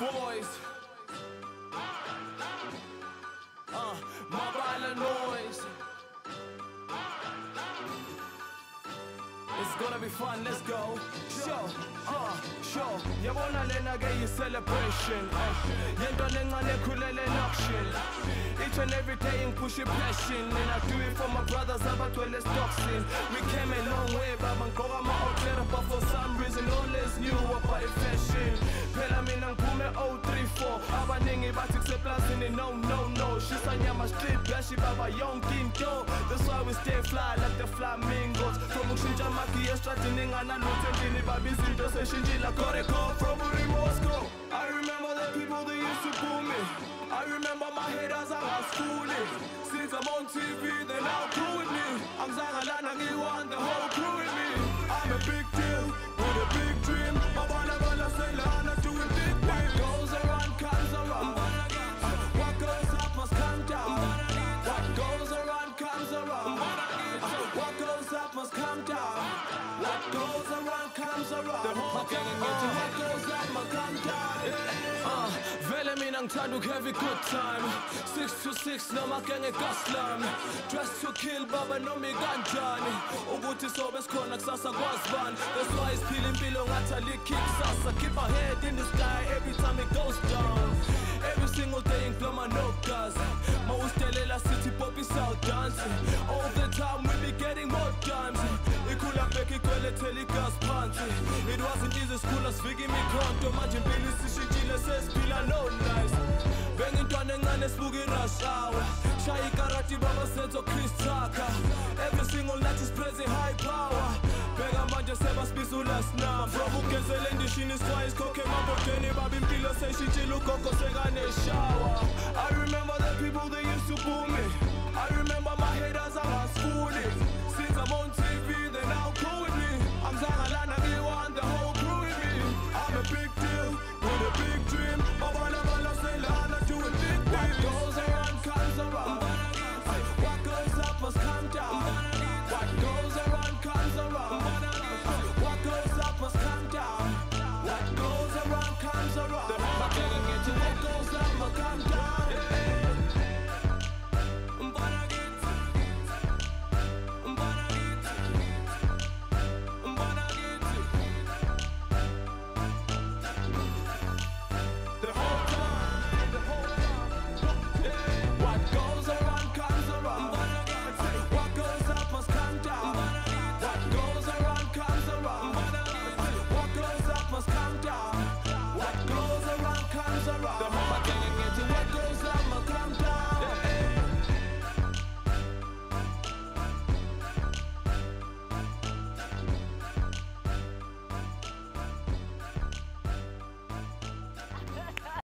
boys. Uh, Mabala noise. It's gonna be fun, let's go. Show, uh, sure. Yabona lena ke yi celebration. Uh, yento lencane ekhulele auction. Each and every day ngiphusha passion and I do it for my brothers I'm a abagcwele stocksin. We came a 034 abaningi bathi kuseplazini no no no. Shisa strip yashi baba. That's why we stay fly like the flamingos. From ukushintsha amagi estradini nganalutho endlini izinto seshintshile. Call from Moscow. I remember the people that used to boo me. I remember my haters schooling. Since I'm on TV, they're now cool with me. I'm Zangalana, you want the whole crew Uh, vele mina ngithanda ukuhave a good time. 6 to 6 noma genge gaslam dress to kill baba noma ikanjani? Ukuthi sobe sikhona kusasa kwazi bani? That's why isiphila impilo ngathi alikhi kusasa. Keep my head in the sky every time it goes down sifika imikhonto manje impilo isishintshile sesiphila no nice. Bengintwana encane sibuka i-rush ikarati baba senzo chris tucker. Every single night is praising high power. Bheka manje sebasibiza ulast from ugezele endishini isitwaye sikhokhe emabhodeni baba impilo seyishintshile ugogo sekaneshawa